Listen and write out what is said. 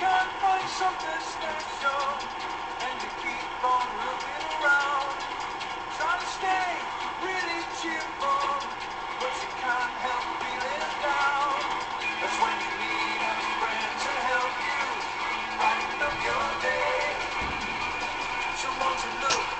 can't find something special, and you keep on looking around, trying to stay really cheerful, but you can't help feeling down. That's when you need a friend to help you brighten up your day. You want to look.